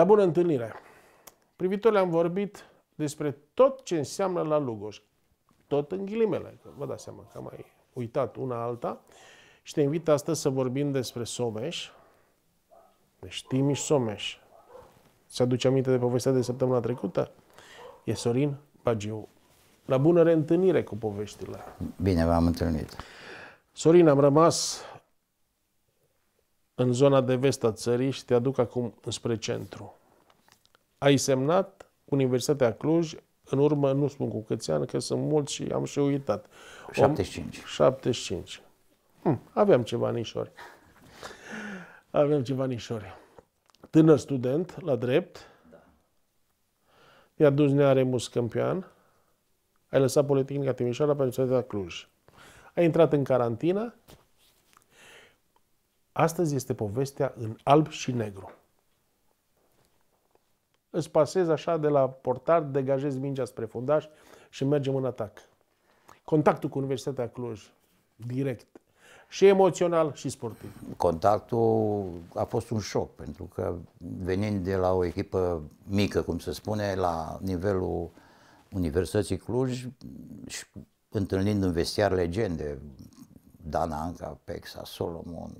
La bună întâlnire! Privitor am vorbit despre tot ce înseamnă la Lugoj. Tot în ghilimele, că vă dați seama că am mai uitat una alta. Și te invit astăzi să vorbim despre Someș. Deci Timiș Someș. Se aduce aminte de povestea de săptămâna trecută? E Sorin Bagiu. La bună reîntâlnire cu poveștile. Bine v-am întâlnit. Sorin, am rămas în zona de vest a țării și te aduc acum spre centru. Ai semnat Universitatea Cluj în urmă, nu spun cu câți ani, că sunt mulți și am și uitat. 75. 75. Hm, aveam ceva nișori. Aveam ceva nișori. Tânăr student, la drept. Da. I-a dus Nearemus Câmpian. Ai lăsat Politehnica Timișoara pentru Universitatea Cluj. Ai intrat în carantină. Astăzi este povestea în alb și negru. Îți pasez așa de la portar, degajez mingea spre fundaș și mergem în atac. Contactul cu Universitatea Cluj, direct, și emoțional și sportiv. Contactul a fost un șoc, pentru că venind de la o echipă mică, cum se spune, la nivelul Universității Cluj și întâlnind în vestiar legende, Dana Anca, Pexa, Solomon,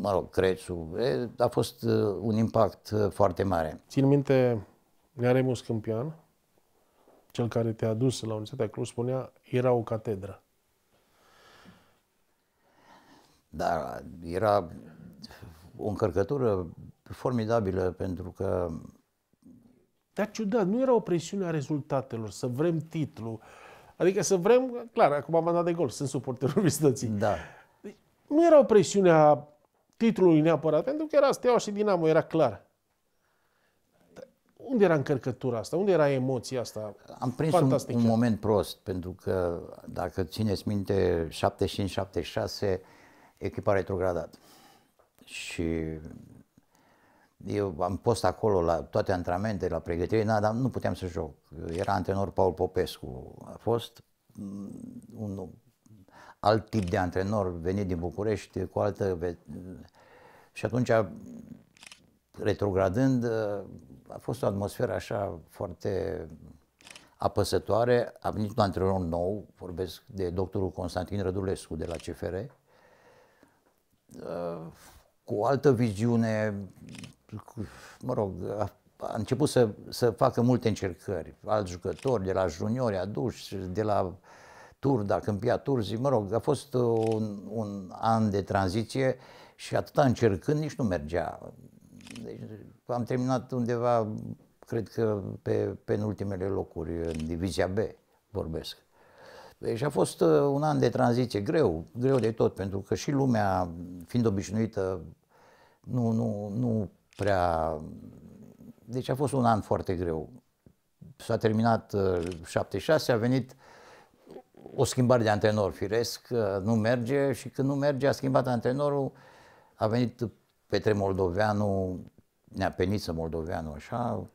mă rog, Crețu, e, a fost uh, un impact uh, foarte mare. Țin minte, Nearemus Câmpian, cel care te-a dus la Universitatea Cluj, spunea, era o catedră. Da, era o încărcătură formidabilă pentru că... Dar ciudat, nu era o presiune a rezultatelor, să vrem titlu. Adică să vrem, clar, acum am dat de gol, sunt suporterul universității. Da. Deci, nu era o presiune a titlului neapărat, pentru că era Steaua și Dinamo, era clar. Unde era încărcătura asta? Unde era emoția asta? Am prins un, un moment prost, pentru că, dacă țineți minte, 75-76, echipa retrogradat. Și eu am fost acolo la toate antrenamentele, la pregătire, na, dar nu puteam să joc. Era antrenor Paul Popescu. A fost un alt tip de antrenor venit din București cu altă... Și atunci, retrogradând, a fost o atmosferă așa foarte apăsătoare. A venit un antrenor nou, vorbesc de doctorul Constantin Rădulescu de la CFR, cu o altă viziune, mă rog, a, a început să, să facă multe încercări. Alți jucători, de la juniori aduși, de la Turda, Câmpia Turzi, mă rog, a fost un, un an de tranziție și atâta încercând nici nu mergea. Deci am terminat undeva, cred că pe penultimele locuri în divizia B, vorbesc. Deci a fost uh, un an de tranziție greu, greu de tot, pentru că și lumea, fiind obișnuită, nu, nu, nu prea... Deci a fost un an foarte greu. S-a terminat 76, uh, a venit o schimbare de antrenor firesc, uh, nu merge și când nu merge a schimbat antrenorul, a venit Petre Moldoveanu, Neapeniță Moldoveanu, așa,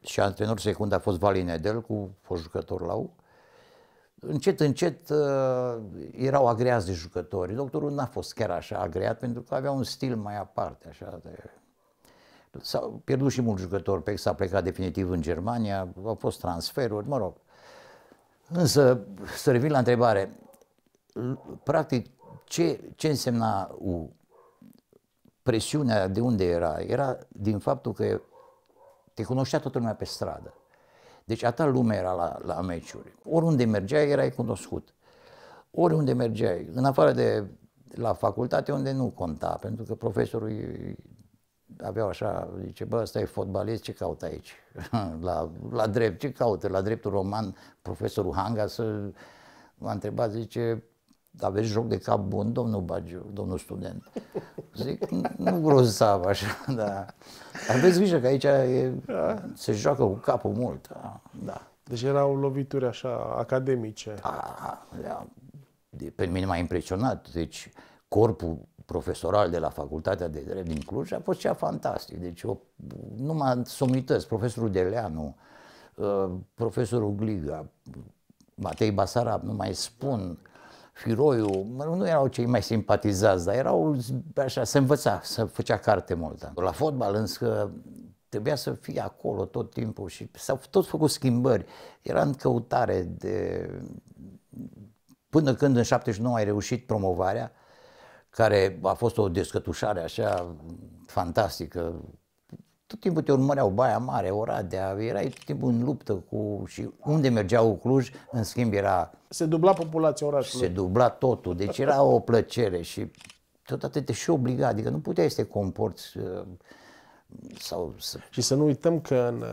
și antrenor secund a fost Valin Edel, cu fost jucător la U încet, încet uh, erau agreați de jucători. Doctorul n-a fost chiar așa agreat pentru că avea un stil mai aparte. Așa de... S-au pierdut și mulți jucători, pe s-a plecat definitiv în Germania, au fost transferuri, mă rog. Însă, să revin la întrebare, practic, ce, ce însemna U? Presiunea de unde era? Era din faptul că te cunoștea toată lumea pe stradă. Deci atâta lume era la, la meciuri. Oriunde mergeai, erai cunoscut. Oriunde mergeai, în afară de la facultate, unde nu conta, pentru că profesorul aveau așa, zice, bă, ăsta e fotbalist, ce caută aici? la, la drept, ce caută? La dreptul roman, profesorul Hanga să m-a întrebat, zice, aveți joc de cap bun, domnul Bagiu, domnul student. Zic, nu grozav așa, dar aveți grijă că aici e, se joacă cu capul mult. Da. da. Deci erau lovituri așa academice. Da, da. Pe mine m-a impresionat. Deci corpul profesoral de la Facultatea de Drept din Cluj a fost cea fantastic. Deci o, numai somități, profesorul Deleanu, uh, profesorul Gliga, Matei Basarab, nu mai spun, Firoiu, nu erau cei mai simpatizați, dar erau așa, se învăța, să făcea carte multă. La fotbal însă trebuia să fie acolo tot timpul și s-au tot făcut schimbări. Era în căutare de... Până când în 79 ai reușit promovarea, care a fost o descătușare așa fantastică. Tot timpul te urmăreau Baia Mare, Oradea, erai tot timpul în luptă cu... și unde mergeau Cluj, în schimb era... Se dubla populația orașului. Se dubla totul, deci era o plăcere și totodată te și obliga, adică nu puteai să te comporți uh, sau să... Și să nu uităm că în,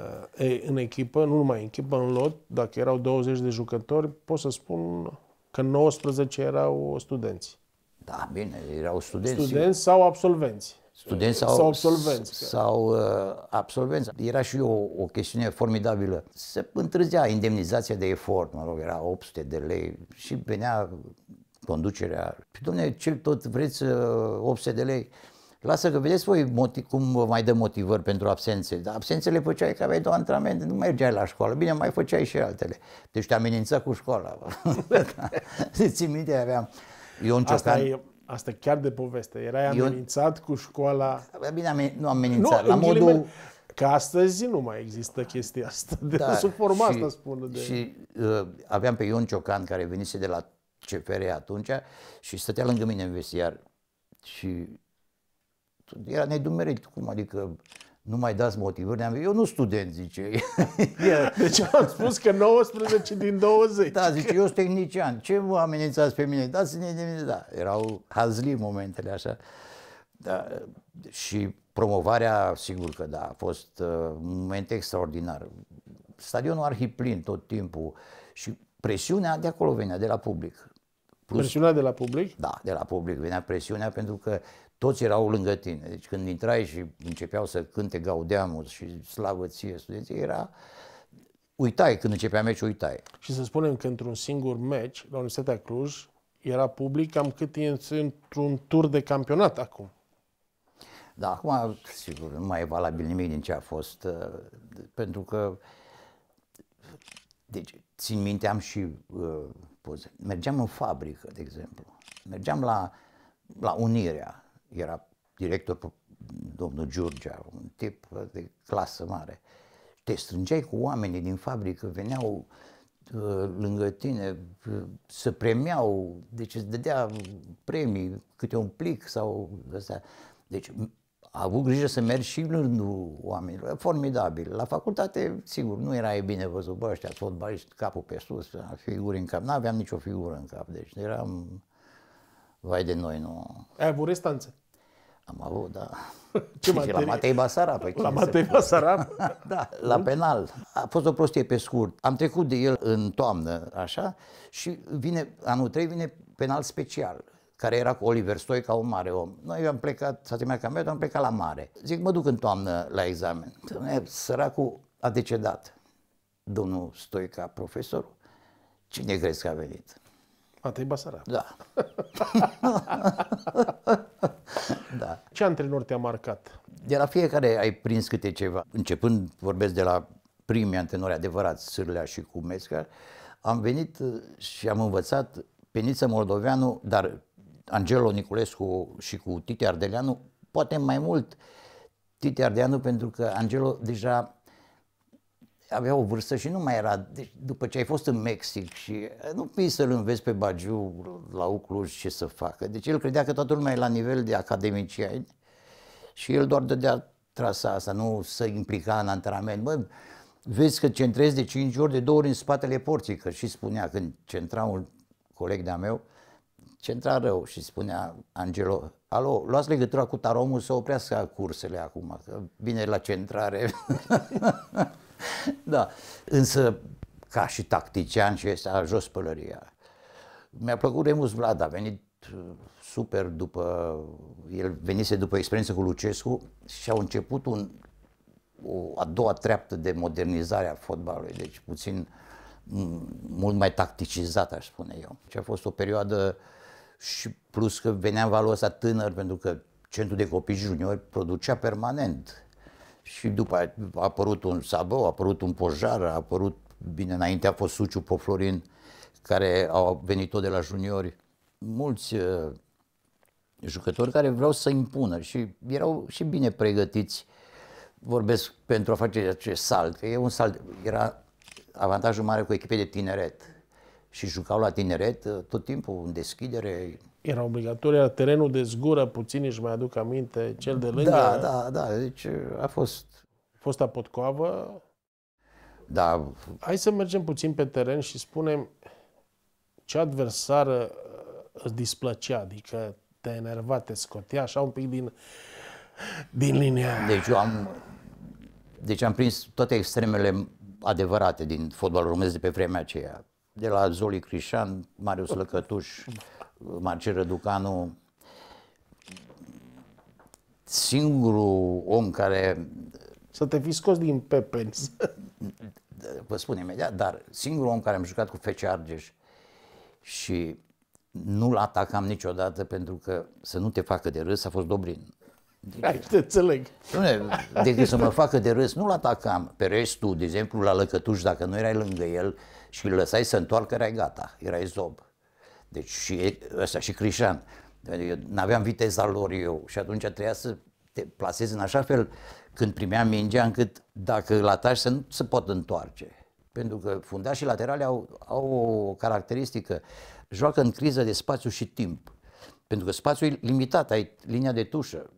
în echipă, nu numai în echipă, în lot, dacă erau 20 de jucători, pot să spun că 19 erau studenți. Da, bine, erau studenți. Studenți sau absolvenți. Studenți sau, sau absolvenți. Sau uh, absolvenți. Era și o, o chestiune formidabilă. Se întârzea indemnizația de efort, mă rog, era 800 de lei și venea conducerea. Dom'le, ce tot vreți 800 uh, de lei? Lasă că vedeți voi motiv, cum vă mai dă motivări pentru absențe. Dar absențele făceai că aveai două antrenamente, nu mergeai la școală. Bine, mai făceai și altele. Deci te amenința cu școala. Țin minte, aveam Ion Ciocan... Asta, e, asta chiar de poveste. Erai Ion... amenințat cu școala... Bine, nu am amenințat. Nu, la modul... Că astăzi nu mai există chestia asta. De da, sub forma și, asta spun. De... Și uh, aveam pe Ion Ciocan care venise de la CFR atunci și stătea lângă mine în vestiar și era nedumerit, cum adică nu mai dați motivări. Eu nu student, zice. deci am spus că 19 din 20. Da, zice, eu sunt tehnician. Ce vă amenințați pe mine? Dați-ne de mine. Da, erau hazli momentele așa. Da, și promovarea, sigur că da, a fost uh, un moment extraordinar. Stadionul arhiplin tot timpul și presiunea de acolo venea, de la public. Plus, presiunea de la public? Da, de la public venea presiunea pentru că toți erau lângă tine. Deci când intrai și începeau să cânte Gaudeamus și slavă ție studenții, era... Uitai, când începea meciul, uitai. Și să spunem că într-un singur meci, la Universitatea Cluj, era public cam cât e într-un tur de campionat acum. Da, acum, sigur, nu mai e valabil nimic din ce a fost, uh, pentru că, deci, țin minte, am și uh, poze. Mergeam în fabrică, de exemplu. Mergeam la, la Unirea, era director domnul Giurgea, un tip de clasă mare. Te strângeai cu oamenii din fabrică, veneau uh, lângă tine, uh, să premiau, deci îți dădea premii, câte un plic sau ăsta. Deci a avut grijă să mergi și în oamenilor, formidabil. La facultate, sigur, nu era bine văzut, bă, ăștia fotbaliști, capul pe sus, figuri în cap. Nu aveam nicio figură în cap, deci eram Vai de noi, nu. Ai avut restanțe? Am avut, da. Ce și la Matei Basarab. Pe la Matei Basarab? da, la penal. A fost o prostie pe scurt. Am trecut de el în toamnă, așa, și vine, anul 3 vine penal special care era cu Oliver Stoica, un mare om. Noi am plecat, s-a terminat campionatul, am plecat la mare. Zic, mă duc în toamnă la examen. Săracul a decedat, domnul Stoica, profesorul. Cine crezi că a venit? Matei Basarab. Da. da. Ce antrenor te-a marcat? De la fiecare ai prins câte ceva. Începând, vorbesc de la primii antrenori adevărați, Sârlea și cu Mesca, am venit și am învățat pe Niță Moldoveanu, dar Angelo Niculescu și cu Tite Ardeleanu, poate mai mult Tite Ardeleanu pentru că Angelo deja avea o vârstă și nu mai era, deci după ce ai fost în Mexic și eh, nu poți să-l înveți pe Bagiu la Ucluj ce să facă. Deci el credea că toată lumea e la nivel de academicieni și el doar dădea trasa asta, nu să implica în antrenament. Bă, vezi că centrezi de 5 ori, de două ori în spatele porții, că și spunea când centra un coleg de-a meu, centra rău și spunea Angelo, alo, luați legătura cu Taromul să oprească cursele acum, că vine la centrare. da, însă ca și tactician și este jos pălăria. Mi-a plăcut Remus Vlad, a venit uh, super după, el venise după experiență cu Lucescu și au început un, o a doua treaptă de modernizare a fotbalului, deci puțin mult mai tacticizat, aș spune eu. Și a fost o perioadă și plus că venea valul ăsta tânăr, pentru că centrul de copii juniori producea permanent și după a apărut un Sabău, a apărut un Pojar, a apărut, bine, înainte a fost Suciu Poflorin, care au venit tot de la juniori. mulți uh, jucători care vreau să impună și erau și bine pregătiți. Vorbesc pentru a face acest salt, că e un salt, era avantajul mare cu echipe de tineret și jucau la tineret uh, tot timpul în deschidere. Era obligatoriu, terenul de zgură, puțin își mai aduc aminte, cel de lângă. Da, da, da, deci uh, a fost... Fosta potcoavă. Da. Hai să mergem puțin pe teren și spunem ce adversară uh, îți displăcea, adică te enerva, te scotea așa un pic din, din linia. Deci eu am, deci am prins toate extremele adevărate din fotbalul românesc de pe vremea aceea. De la Zoli Crișan, Marius Lăcătuș, Marcel Răducanu. Singurul om care... Să te fi scos din pepeni. Vă spun imediat, dar singurul om care am jucat cu Fece Argeș și nu-l atacam niciodată pentru că să nu te facă de râs a fost Dobrin. Deci, Hai, te înțeleg. decât să mă facă de râs, nu-l atacam. Pe restul, de exemplu, la Lăcătuș, dacă nu erai lângă el și îl lăsai să întoarcă, erai gata, erai zob. Deci și ăsta și Crișan. N-aveam viteza lor eu și atunci trebuia să te plasezi în așa fel când primeam mingea încât dacă îl atași să nu se pot întoarce. Pentru că fundașii laterale au, au o caracteristică, joacă în criză de spațiu și timp. Pentru că spațiul e limitat, ai linia de tușă,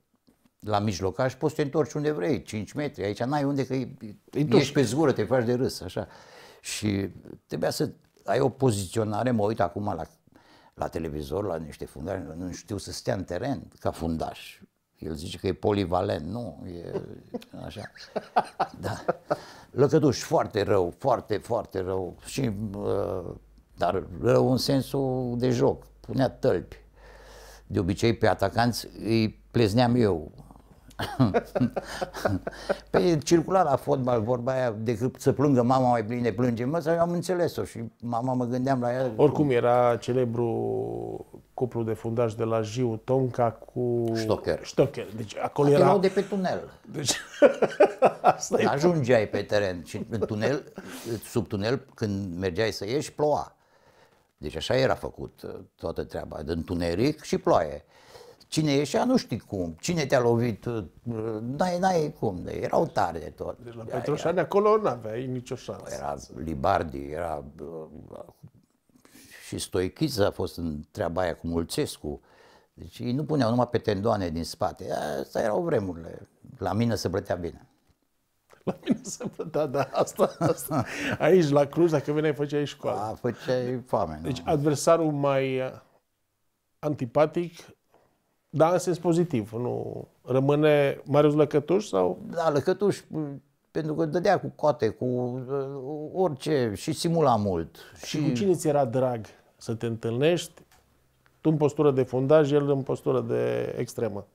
la mijlocaș poți să te întorci unde vrei, 5 metri, aici n-ai unde că e, ești pe zgură, te faci de râs, așa. Și trebuia să ai o poziționare, mă uit acum la, la televizor, la niște fundași, nu știu să stea în teren ca fundaș. El zice că e polivalent, nu, e așa. Da. Lăcătuș, foarte rău, foarte, foarte rău. Și, uh, dar rău în sensul de joc. Punea tălpi. De obicei pe atacanți îi plezneam eu păi circula la fotbal vorba aia, decât să plângă mama mai bine plânge, mă, să eu am înțeles-o și mama mă gândeam la ea. Oricum era celebru cuplu de fundaș de la Jiu Tonca cu Stoker. Stoker. Deci acolo era... Erau de pe tunel. Deci... Asta Ajungeai pe teren și în tunel, sub tunel, când mergeai să ieși, ploua. Deci așa era făcut uh, toată treaba, de întuneric și ploaie. Cine ieșea, nu știi cum. Cine te-a lovit, uh, n-ai, n-ai cum. De, erau tare de tot. Deci la Petroșani era, acolo nu aveai nicio șansă. Era Libardi, era... Și Stoichiță a fost în treaba aia cu Mulțescu. Deci ei nu puneau numai pe tendoane din spate. Asta erau vremurile. La mine se plătea bine. La mine se plătea, da, asta, asta. Aici, la Cluj, dacă veneai, făceai școală. A, făceai foame. Deci nu? adversarul mai uh, antipatic da, în sens pozitiv. Nu rămâne Marius Lăcătuș sau? Da, Lăcătuș, pentru că dădea cu coate, cu uh, orice și simula mult. Și, și cu cine ți era drag să te întâlnești? Tu în postură de fundaj, el în postură de extremă.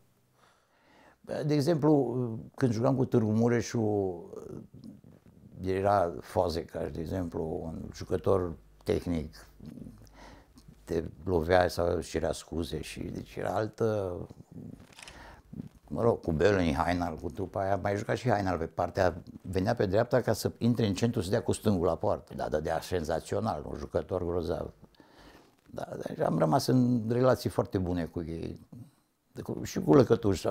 De exemplu, când jucam cu Târgu Mureșu, era Fozecaș, de exemplu, un jucător tehnic, te lovea sau își cerea scuze și deci era altă mă rog, cu Bellini, Hainal, cu după aia mai juca și Hainal pe partea, venea pe dreapta ca să intre în centru să dea cu stângul la poartă, da, dădea senzațional, un jucător grozav. Da, deci am rămas în relații foarte bune cu ei. De, cu, și cu Lăcătuș,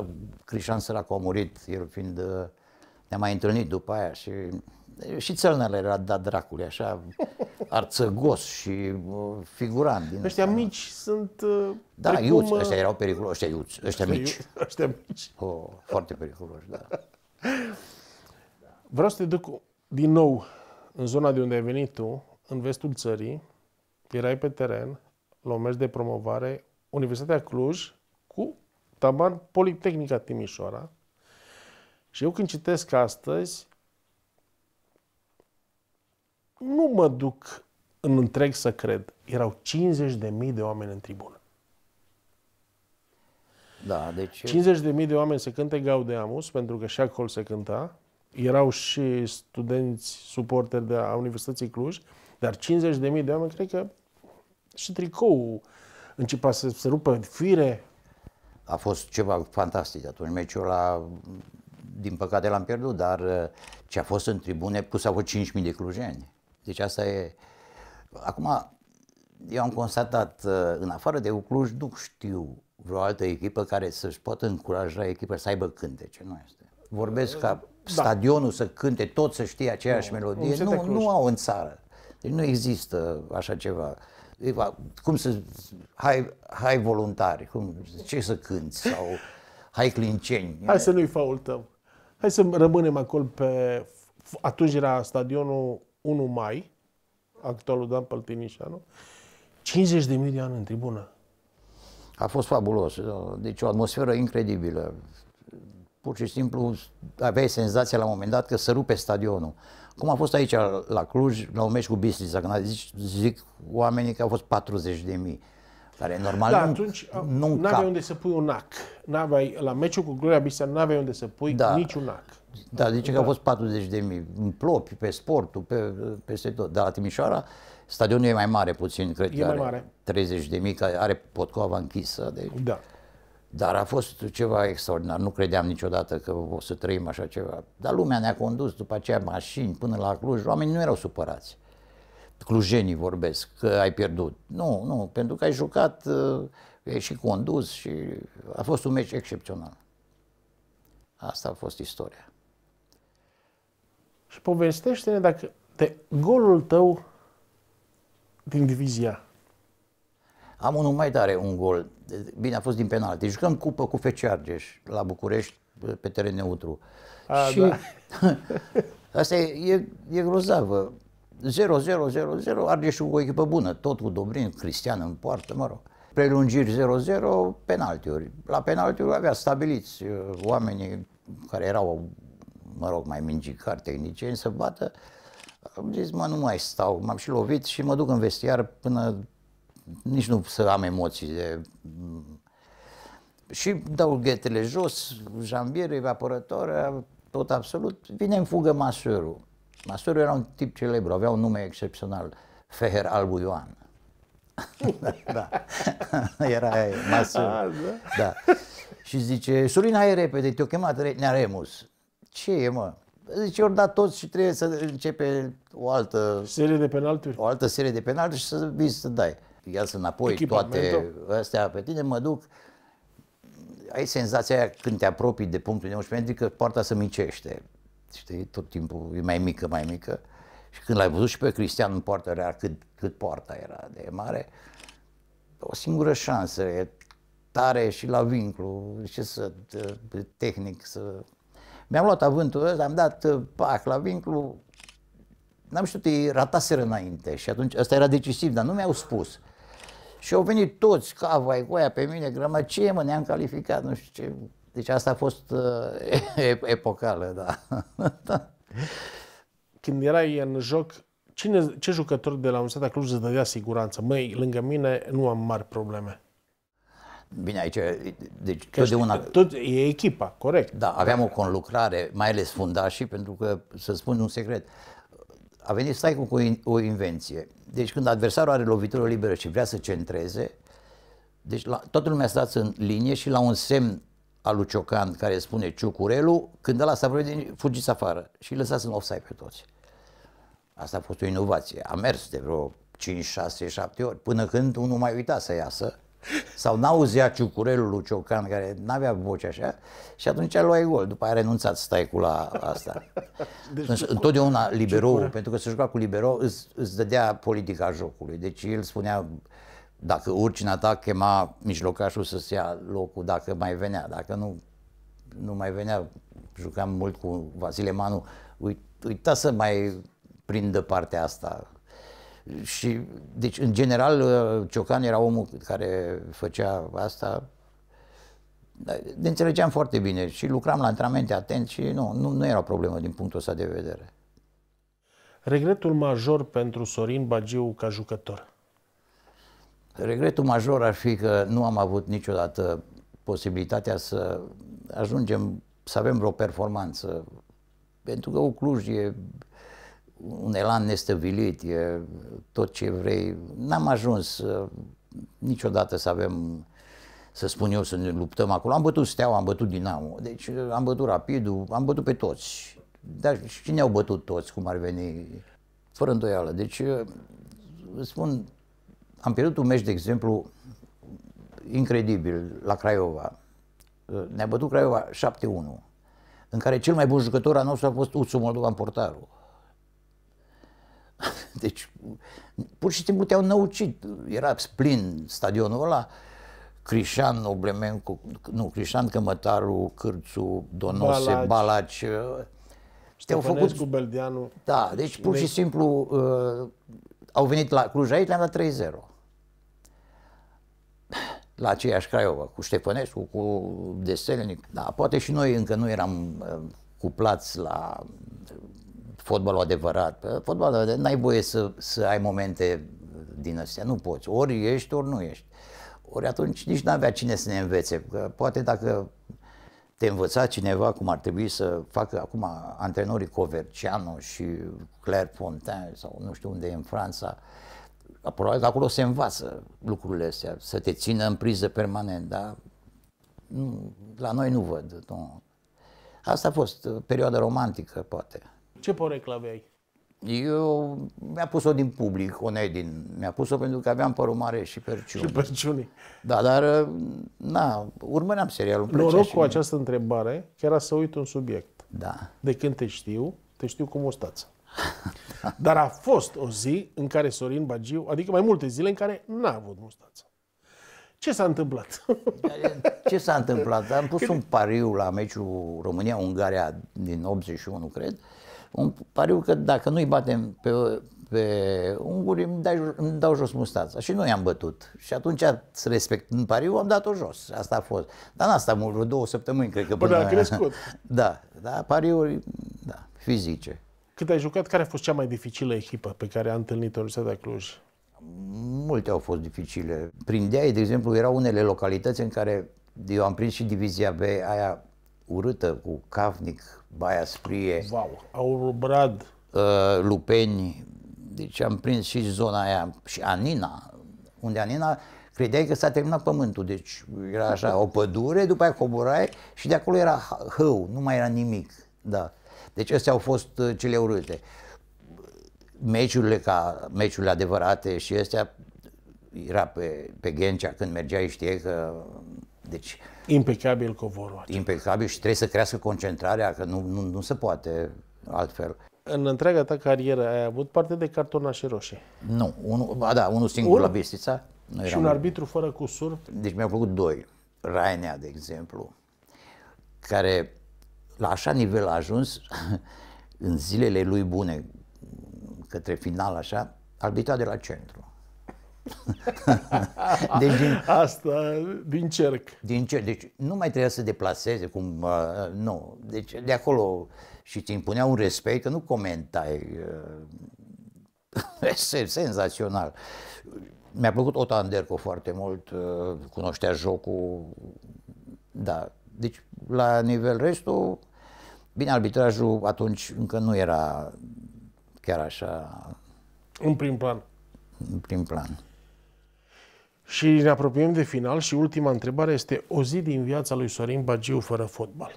Crișan Sărac a murit, el fiind, ne-am mai întâlnit după aia și și țălnele era dat dracului, așa, arțăgos și uh, figurant. Din ăștia asta. mici sunt uh, Da, precum, iuți, uh, ăștia erau periculoși, ăștia iuți, ăștia mici. Ăștia mici. Oh, foarte periculoși, da. Vreau să te duc din nou în zona de unde ai venit tu, în vestul țării, erai pe teren, la un mers de promovare, Universitatea Cluj, cu taban Politehnica Timișoara. Și eu când citesc astăzi, nu mă duc în întreg să cred. Erau 50 de mii de oameni în tribună. Da, deci... 50 de mii de oameni se cânte Gaudeamus, pentru că și acolo se cânta. Erau și studenți suporteri de a Universității Cluj, dar 50 de mii de oameni, cred că și tricou începea să se rupă fire. A fost ceva fantastic atunci. Meciul ăla, din păcate l-am pierdut, dar uh, ce a fost în tribune, plus au fost 5.000 de clujeni. Deci asta e... Acum, eu am constatat, uh, în afară de Cluj, nu știu vreo altă echipă care să-și poată încuraja echipa să aibă cântece. Nu este. Vorbesc ca da. stadionul să cânte, tot să știe aceeași nu, melodie. Nu, nu au în țară. Deci nu există așa ceva. Cum să... Hai, hai voluntari, cum, ce să cânti? Sau hai clinceni. Hai să nu-i faul tău. Hai să rămânem acolo pe... Atunci era stadionul 1 mai, actualul Dan Păltinișanu. 50 de mii de ani în tribună. A fost fabulos. Deci o atmosferă incredibilă. Pur și simplu aveai senzația la un moment dat că să rupe stadionul. Cum a fost aici la Cluj, la un meci cu Bistrița, când zic, zic oamenii că au fost 40 de mii care normal da, nu, atunci nu n-aveai unde să pui un NAC. N-aveai, la meciul cu Gloria Bistrița n-aveai unde să pui da. niciun NAC. Da, zice da. că au fost 40 de mii, în plopi, pe sportul, pe, peste tot. Dar la Timișoara, stadionul e mai mare puțin, cred e că mai are mare. 30 de mii, care are potcoava închisă. Deci. Da. Dar a fost ceva extraordinar, nu credeam niciodată că o să trăim așa ceva. Dar lumea ne-a condus după aceea mașini până la Cluj, oamenii nu erau supărați. Clujenii vorbesc că ai pierdut. Nu, nu, pentru că ai jucat, uh, ai și condus și a fost un meci excepțional. Asta a fost istoria. Și povestește-ne dacă de golul tău din divizia. Am unul mai tare, un gol. Bine, a fost din penalti. Jucăm cupă cu FC Argeș la București pe teren neutru. A, și da. asta e, e, e grozavă. 0-0, 0-0, Argeșul cu o echipă bună, tot cu Dobrin, Cristian în poartă, mă rog. Prelungiri 0-0, penaltiuri. La penaltiuri avea stabiliți uh, oamenii care erau, mă rog, mai mingicari tehnicieni să bată. Am zis, mă, nu mai stau, m-am și lovit și mă duc în vestiar până nici nu să am emoții de... Și dau ghetele jos, jambier, evaporator, tot absolut. Vine în fugă masorul. Masorul era un tip celebru, avea un nume excepțional, Feher Albu Ioan. da. Era Masur. da. da. Și zice, Sorin, hai repede, te-o chemat Nearemus. Ce e, mă? Zice, ori dat toți și trebuie să începe o altă... Serie de penalturi. O altă serie de penalturi și să vii să dai. Ia să înapoi toate astea pe tine, mă duc. Ai senzația aia când te apropii de punctul de 11 că poarta se micește. Știi, tot timpul e mai mică, mai mică. Și când l-ai văzut și pe Cristian în poartă, era cât, cât poarta era de mare, o singură șansă, e tare și la vinclu, ce să, tehnic să... Mi-am luat avântul ăsta, am dat uh, pac la vinclu, n-am știut, ei rataseră înainte și atunci ăsta era decisiv, dar nu mi-au spus. Și au venit toți, ca vai, cu aia pe mine, grămă, ce mă, ne-am calificat, nu știu ce. Deci asta a fost uh, epocală, da. Când erai în joc, cine, ce jucător de la Universitatea Cluj îți dădea siguranță? Măi, lângă mine nu am mari probleme. Bine, aici, deci că totdeauna... Tot, e echipa, corect. Da, aveam o conlucrare, mai ales fundașii, pentru că, să spun un secret, a venit stai cu o invenție. Deci când adversarul are lovitură liberă și vrea să centreze, deci la, toată lumea stați în linie și la un semn al lui Ciocan care spune Ciucurelu, când ăla s-a vrut, fugiți afară și îi lăsați în offside pe toți. Asta a fost o inovație. A mers de vreo 5, 6, 7 ori, până când unul mai uita să iasă sau n-auzea ciucurelul lui Ciocan, care n-avea voce așa, și atunci luai gol. După aia a renunțat stai cu la asta. Deci, întotdeauna liberou, pentru că se juca cu libero, îți, îți dădea politica jocului. Deci el spunea, dacă urci în atac, chema mijlocașul să-ți ia locul, dacă mai venea. Dacă nu, nu mai venea, jucam mult cu Vasile Manu, uita să mai prindă partea asta și, deci, în general, uh, Ciocan era omul care făcea asta. Ne înțelegeam foarte bine și lucram la antrenamente atent și nu, nu, nu era o problemă din punctul ăsta de vedere. Regretul major pentru Sorin Bagiu ca jucător? Regretul major ar fi că nu am avut niciodată posibilitatea să ajungem, să avem vreo performanță. Pentru că o Cluj e un elan nestăvilit, e tot ce vrei. N-am ajuns uh, niciodată să avem, să spun eu, să ne luptăm acolo. Am bătut Steaua, am bătut Dinamo, deci uh, am bătut Rapidul, am bătut pe toți. Dar și cine au bătut toți, cum ar veni, fără îndoială. Deci, uh, spun, am pierdut un meci, de exemplu, incredibil la Craiova. Ne-a bătut Craiova 7-1, în care cel mai bun jucător al nostru a fost Uțu Moldovan Portaru. Deci, pur și simplu te-au năucit. Era plin stadionul ăla. Crișan, Oblemencu, nu, Crișan Cămătaru, Cârțu, Donose, Balaci. Balaci și te-au făcut... cu Beldeanu. Da, deci pur și simplu uh, au venit la Cluj aici, le-am dat 3-0. La aceeași Craiova, cu Ștefănescu, cu Deselnic. Da, poate și noi încă nu eram uh, cuplați la fotbalul adevărat. Fotbalul n-ai voie să, să ai momente din astea, nu poți. Ori ești, ori nu ești. Ori atunci nici n-avea cine să ne învețe. Că poate dacă te învăța cineva cum ar trebui să facă acum antrenorii Coverciano și Claire Fontaine sau nu știu unde e în Franța, probabil că acolo se învață lucrurile astea, să te țină în priză permanent, dar nu, la noi nu văd. Nu. Asta a fost perioada romantică, poate. Ce poreclă aveai? Eu mi-a pus-o din public, Onedin. Mi-a pus-o pentru că aveam părul mare și perciuni. Și perciuni. Da, dar na, urmăream serialul. Noroc cu această întrebare, chiar era să uit un subiect. Da. De când te știu, te știu cum o stați. Dar a fost o zi în care Sorin Bagiu, adică mai multe zile în care n-a avut mustață. Ce s-a întâmplat? Ce s-a întâmplat? Am pus un pariu la meciul România-Ungaria din 81, cred, un pariu că dacă nu-i batem pe, pe unguri, îmi, dai, îmi dau jos mustața. Și nu i-am bătut. Și atunci, respectând pariu, am dat-o jos. Asta a fost. Dar n-a stat mult, vreo două săptămâni, cred că. Până, până a crescut. Da, da, pariuri, da, fizice. Cât ai jucat, care a fost cea mai dificilă echipă pe care a întâlnit-o Universitatea Cluj? Multe au fost dificile. Prin Deai, de exemplu, erau unele localități în care eu am prins și divizia B, aia urâtă, cu Cavnic, Baia Sprie. Wow, Aurobrad. Uh, Lupeni. Deci am prins și zona aia, și Anina, unde Anina credeai că s-a terminat pământul, deci era așa o pădure, după aia coborai și de acolo era hău, nu mai era nimic. Da. Deci astea au fost uh, cele urâte. Meciurile ca meciurile adevărate și astea era pe, pe Ghencea când mergeai știe că deci Impecabil covorul. Impecabil și trebuie să crească concentrarea, că nu, nu, nu se poate altfel. În întreaga ta carieră ai avut parte de cartonașe roșii? Nu, unul, ba da, unul singur un? la Bistița. Nu și un arbitru fără cusur? Deci mi-au plăcut doi. Rainea, de exemplu, care la așa nivel a ajuns în zilele lui bune, către final așa, arbitra de la centru. deci din, Asta din cerc. Din cerc. Deci nu mai trebuia să deplaseze cum... Uh, nu. Deci de acolo și ți impunea un respect că nu comentai. Uh, senzațional. Mi-a plăcut Otto Anderco foarte mult, uh, cunoștea jocul. Da. Deci la nivel restul, bine, arbitrajul atunci încă nu era chiar așa... În prim plan. În prim plan. Și ne apropiem de final și ultima întrebare este o zi din viața lui Sorin Bagiu fără fotbal.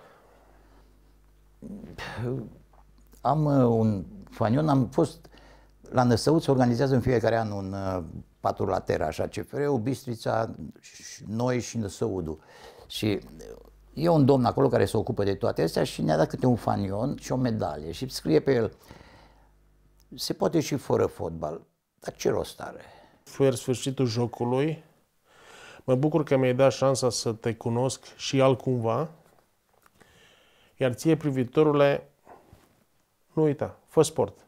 Am uh, un fanion, am fost la Năsăuț, se organizează în fiecare an un uh, patru later, așa, CFR-ul, Bistrița, noi și Năsăudu. Și e un domn acolo care se ocupă de toate astea și ne-a dat câte un fanion și o medalie și scrie pe el se poate și fără fotbal, dar ce rost are? Fer sfârșitul jocului. Mă bucur că mi-ai dat șansa să te cunosc și altcumva. Iar ție, privitorule, nu uita, fă sport.